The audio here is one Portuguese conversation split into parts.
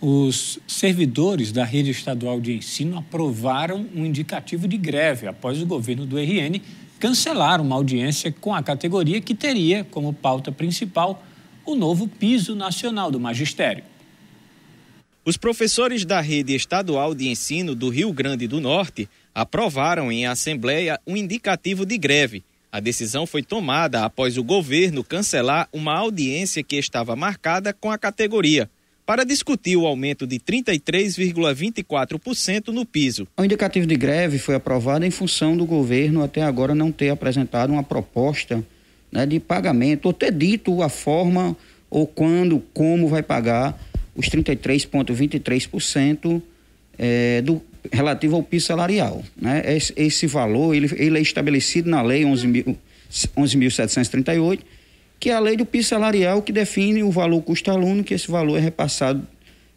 Os servidores da rede estadual de ensino aprovaram um indicativo de greve após o governo do RN cancelar uma audiência com a categoria que teria como pauta principal o novo piso nacional do magistério. Os professores da rede estadual de ensino do Rio Grande do Norte aprovaram em assembleia um indicativo de greve. A decisão foi tomada após o governo cancelar uma audiência que estava marcada com a categoria para discutir o aumento de 33,24% no piso. O indicativo de greve foi aprovado em função do governo até agora não ter apresentado uma proposta né, de pagamento ou ter dito a forma ou quando, como vai pagar os 33,23% é, do relativo ao piso salarial. Né? Esse, esse valor ele, ele, é estabelecido na lei 11.738 11 que é a lei do piso salarial que define o valor custo aluno, que esse valor é repassado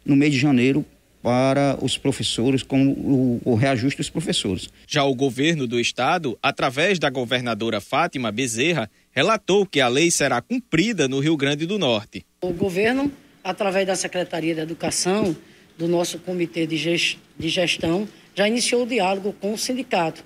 no mês de janeiro para os professores, com o, o, reajuste dos professores. Já o governo do estado, através da governadora Fátima Bezerra, relatou que a lei será cumprida no Rio Grande do Norte. O governo, através da Secretaria da Educação, do nosso comitê de gestão, já iniciou o diálogo com o sindicato.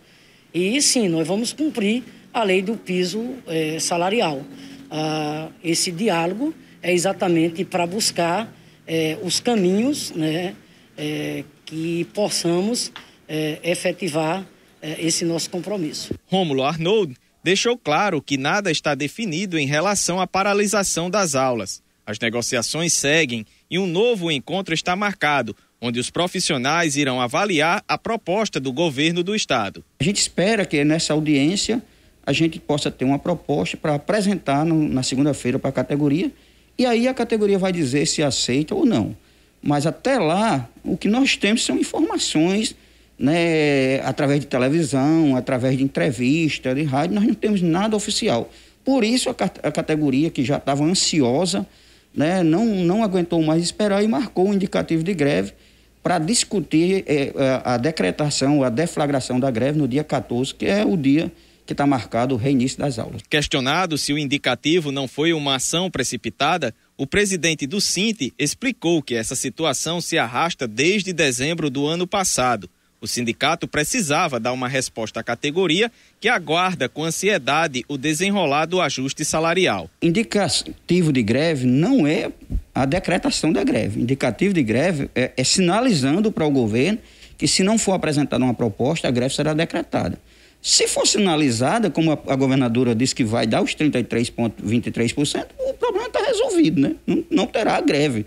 E sim, nós vamos cumprir a lei do piso eh, salarial ah, esse diálogo é exatamente para buscar eh, os caminhos né, eh, que possamos eh, efetivar eh, esse nosso compromisso. Rômulo Arnold deixou claro que nada está definido em relação à paralisação das aulas. As negociações seguem e um novo encontro está marcado, onde os profissionais irão avaliar a proposta do governo do estado. A gente espera que nessa audiência a gente possa ter uma proposta para apresentar no, na segunda-feira para a categoria e aí a categoria vai dizer se aceita ou não. Mas até lá, o que nós temos são informações, né, através de televisão, através de entrevista, de rádio, nós não temos nada oficial. Por isso a, a categoria que já estava ansiosa, né, não, não aguentou mais esperar e marcou um indicativo de greve para discutir é, a decretação, a deflagração da greve no dia 14, que é o dia que está marcado o reinício das aulas. Questionado se o indicativo não foi uma ação precipitada, o presidente do Sinti explicou que essa situação se arrasta desde dezembro do ano passado. O sindicato precisava dar uma resposta à categoria que aguarda com ansiedade o desenrolar do ajuste salarial. Indicativo de greve não é a decretação da greve. Indicativo de greve é, é sinalizando para o governo que, se não for apresentada uma proposta, a greve será decretada. Se for sinalizada, como a, a governadora disse que vai dar os 33,23%, o problema está resolvido, né? Não, não terá greve.